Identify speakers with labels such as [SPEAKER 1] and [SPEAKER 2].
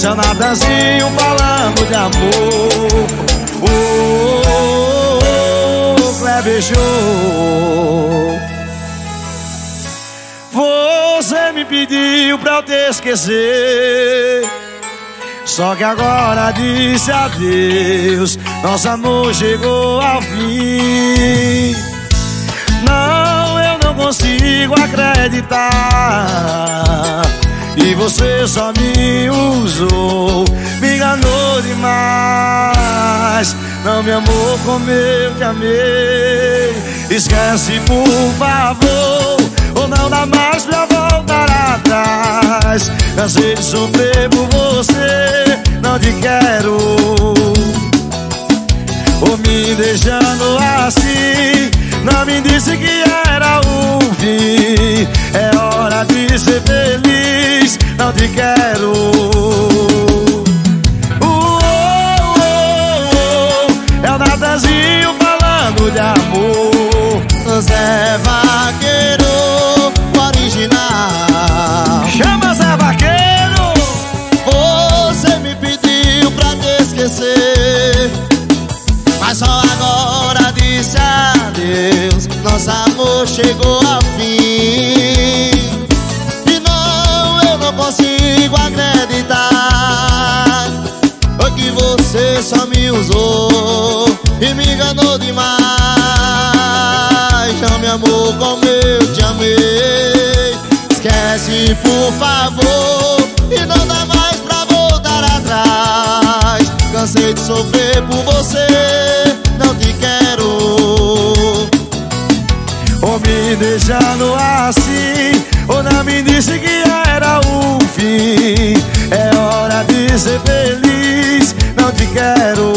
[SPEAKER 1] Seu Natanzinho falando de amor. Oh, oh, oh, Você me pediu pra eu te esquecer. Só que agora disse adeus. Nosso amor chegou ao fim. Não, eu não consigo acreditar E você só me usou Me enganou demais. Não me amou como eu te amei. Esquece por favor Ou não dá mais pra voltar atrás. Cansei de sofrer por você Não te quero. Ou me deixando assim. Não me disse que era o fim Não te quero. Uh, oh, oh, É o Natanzinho falando de amor.
[SPEAKER 2] Zé Vaqueiro original.
[SPEAKER 1] Chama Zé Vaqueiro.
[SPEAKER 2] Você me pediu pra te esquecer. Mas só agora disse adeus. Nosso amor chegou ao fim só me usou E me enganou demais. Não me amou como eu te amei. Esquece por favor E não dá mais pra voltar atrás. Cansei de sofrer por você Não te quero.
[SPEAKER 1] Ou me deixando assim Ou não me disse que era o fim. É hora de ser feliz quero